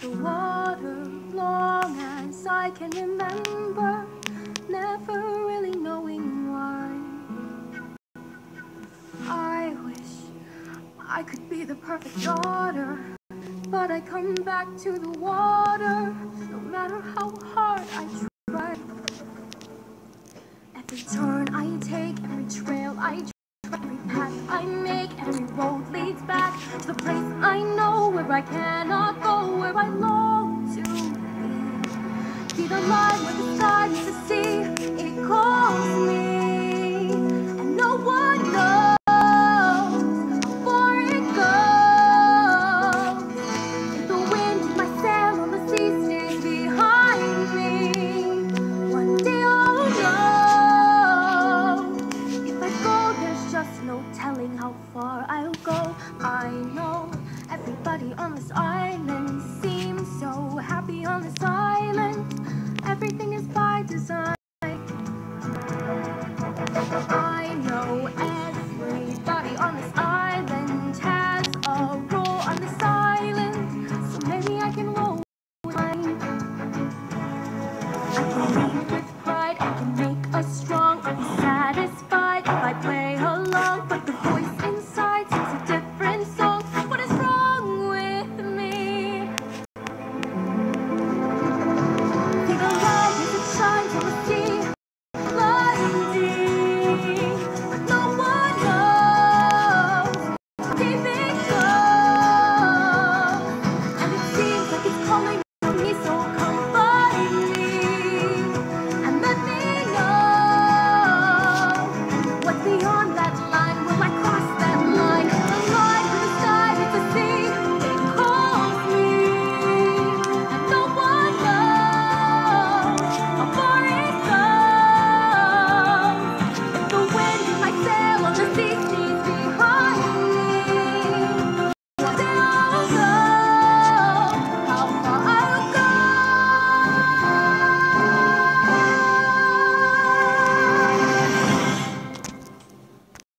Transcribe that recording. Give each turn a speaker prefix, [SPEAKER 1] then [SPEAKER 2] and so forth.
[SPEAKER 1] the water long as I can remember, never really knowing why. I wish I could be the perfect daughter, but I come back to the water no matter how hard I try. Every turn I take, every trail I try, every path I make, every road leads back to the place I know where I cannot go, where I long to be. Be the light no telling how far I'll go. I know everybody on this island seems so happy on this island.